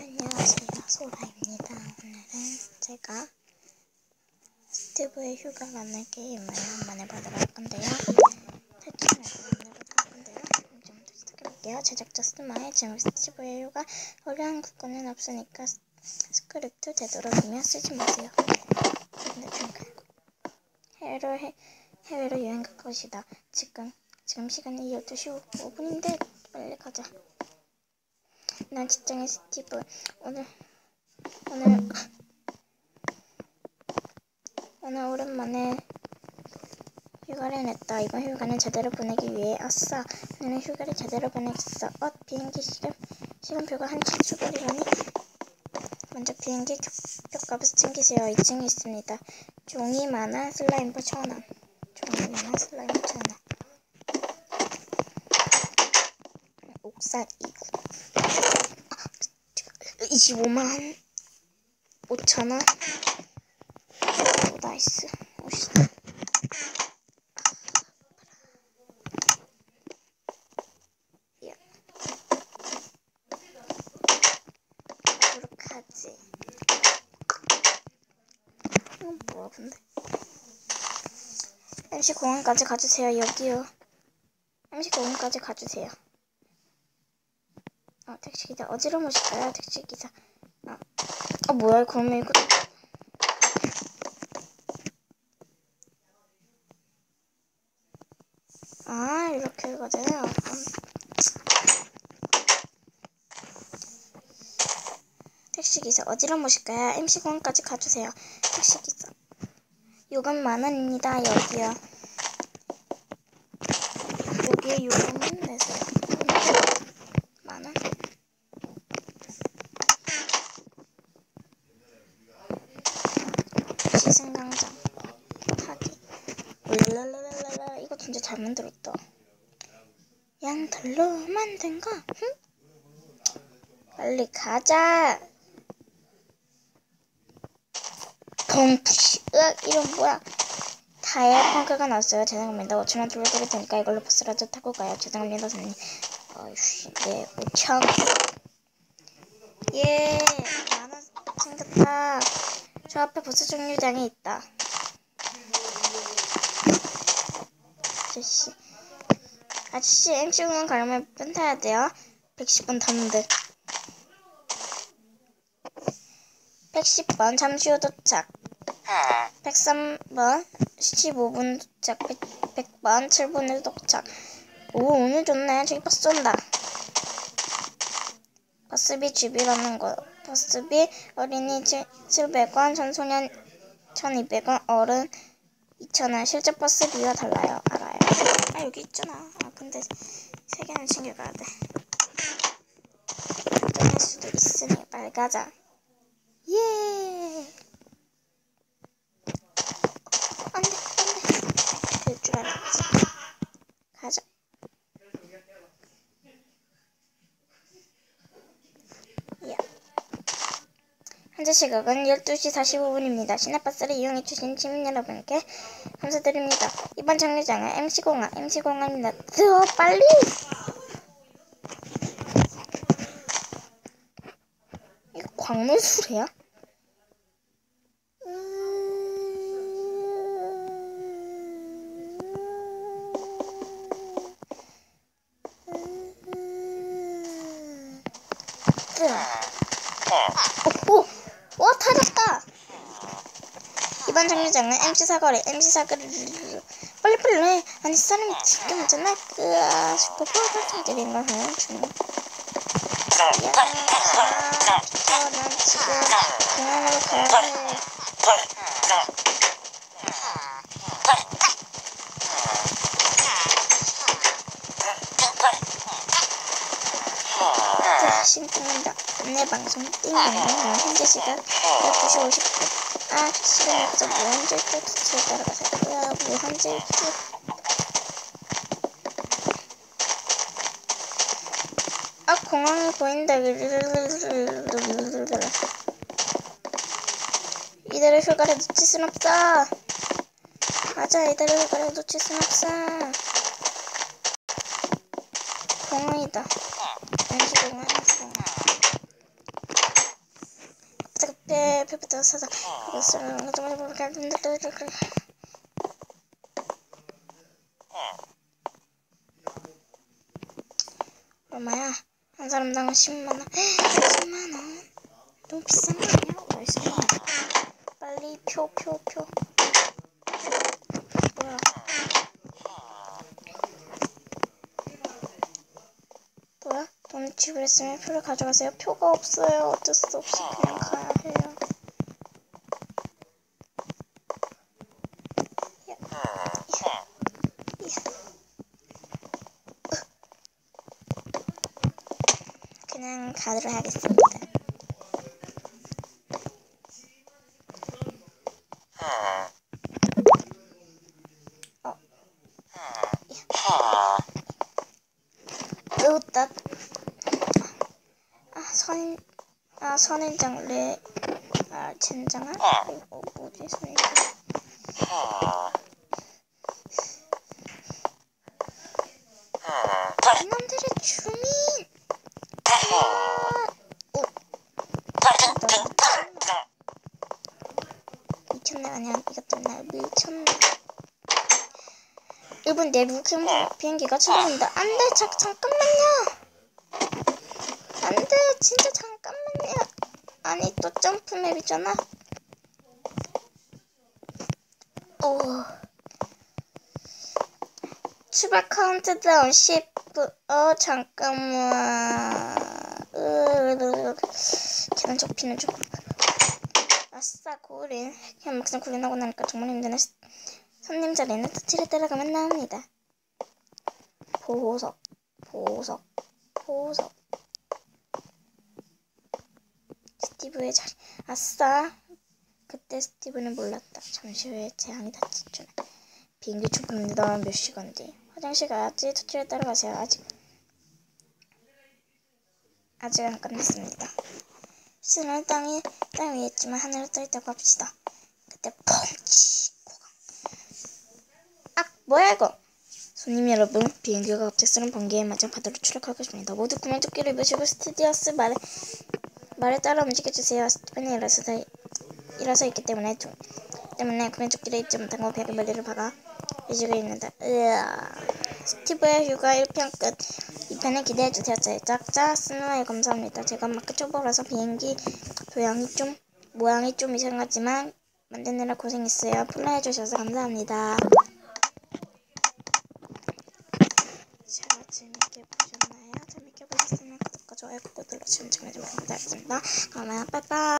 안녕하세요, 소라입니다. 오늘은 제가 스티브의 휴가 만날 게임을 한번 해보도록 할 건데요. 탈출을 만들도록 할 건데요. 지금부터 시작해볼게요. 제작자 스마의 지금 스티브의 휴가 어려운 국어는 없으니까 스- 스크립트 되도록이면 쓰지 마세요. 근데 좀 갈고. 해외로 해, 해외로 여행 갈 것이다. 지금 지금 시간이 12시 5분인데 빨리 가자. 난 직장의 스티브. 오늘 오늘 오늘 오랜만에 휴가를 냈다. 이번 휴가는 제대로 보내기 위해 아싸. 오늘은 휴가를 제대로 보내겠어. 어 비행기 시간 시간표가 한참 출발이라니. 먼저 비행기 격값을 챙기세요. 2층에 있습니다. 종이 만화 슬라임볼 천 원. 종이 만화 슬라임볼 천 원. 옥산 2구. 25만 5천원? 오, 나이스. 부룩하지. 이건 뭐야 근데? MC 공항까지 가주세요 여기요. MC 공항까지 가주세요. 아 택시기사. 어디로 모실까요 택시기사. 아, 아 뭐야 그러면 이거. 아 이렇게 음. 택시기사. 어디로 모실까요 MC 공항까지 가주세요. 택시기사. 요금 만 원입니다 여기요. 여기에 요금은 내세요 만 원? 시승강장 타기 랄랄랄랄라 이거 진짜 잘 만들었다 양털로 만든 거 응? 빨리 가자. 펑푸시 으악 이런 뭐야? 타이어 펑크가 나왔어요. 죄송합니다. 5천원 돌려드릴 테니까 이걸로 버스라도 타고 가요. 죄송합니다 선생님. 어이씨 네 5천. 예 만원 생겼다. 저 앞에 버스 정류장이 있다. 아저씨. 아저씨, MC공항 가려면 몇 타야 돼요? 110번 탔는데. 110번 잠시 후 도착. 103번 15분 도착. 100, 100번 7분에 도착. 오, 오늘 좋네. 저기 버스 온다. 버스비 주비라는 거. 버스비 어린이 7, 700원, 청소년 1200원, 어른 2000원. 실제 버스비와 달라요. 알아요. 아, 여기 있잖아. 아, 근데 세 개는 챙겨가야 돼. 할 수도 있으니 빨리 가자. 예! 안 돼, 안 돼. 될 줄 알았지. 가자. 현재 시각은 12시 45분입니다. 시내버스를 이용해주신 시민 여러분께 감사드립니다. 이번 정류장은 MC공항, MC공항입니다. 더 빨리! 이거 광물수레야? 오! 와 타졌다! 이번 정류장은 MC 사거리, MC 사거리 빨리 빨리 해! 아니 사람이 지금 있잖아 그 슈퍼볼 발전들인 걸 하는 중 야, 저는 지금 공항으로 가야 해 다시 끝난다 안내 방송 띵동동 현재 시간 12시 50분 아 시간 없어 무한질 뜻을 따라가세요 으아 무한질 뜻아 공항이 보인다. 이대로 휴가를 놓칠 순 없어. 맞아 이대로 휴가를 놓칠 순 없어. 공항이다. 왠지 공항이었어 표부터 사서 그것을 정말 모르게 하는데 얼마야? 한 사람당 10만 원 10만 원 너무 비싼 거 아니야? 어디서 빨리 표 표, 표. 뭐야 뭐야? 돈 지불했으면 표를 가져가세요 표가 없어요 어쩔 수 없이 그냥 가야 해요. 그냥 가도록 하겠습니다. 어. 으, 나, 아, 선, 아, 선인장, 레, 아, 젠장아? 어, 뭐지, 선인장. 이놈들의 주민! 아, 오. 미쳤네 아니야 이것도 나 미쳤네 일본 내부 비행기가 출발합니다 안 돼 자, 잠깐만요 안 돼 진짜 잠깐만요 아니 또 점프맵이잖아. 오 출발 카운트다운 10분 어 잠깐만. 으, 계단 접히는 중 아싸 고울인 그냥 막상 구린하고 나니까 정말 힘드네. 손님 자리는 터치를 따라가면 나옵니다. 보석 보석 보석 스티브의 자리. 아싸. 그때 스티브는 몰랐다. 잠시 후에 재앙이 닥쳤죠 비행기 출발입니다 몇 시간 뒤 화장실 가야지. 터치를 따라가세요. 아직. 아직 안 끝났습니다. 신은 땅이 땅 위에 있지만 하늘을 떠 있다고 합시다. 그때 펑치 고강. 아 뭐야 이거? 손님 여러분 비행기가 갑작스런 번개에 맞아 바다로 추락하고 있습니다. 모두 구명조끼를 입으시고 스튜디오스 말에 말에 따라 움직여주세요. 스티븐이 일어서 일어서 있기 때문에 두, 때문에 구명조끼를 입지 못하고 벽에 머리를 박아 이주고 있는다. 으아. 스티브의 휴가 1편 끝. 2편을 기대해주세요. 제작자 스누아에 감사합니다. 제가 마크 초보라서 비행기 도형이 좀 모양이 좀 이상하지만 만드느라 고생했어요. 플레이해주셔서 감사합니다. 자, 재밌게 정말 감사하겠습니다. 그러면 빠이빠이.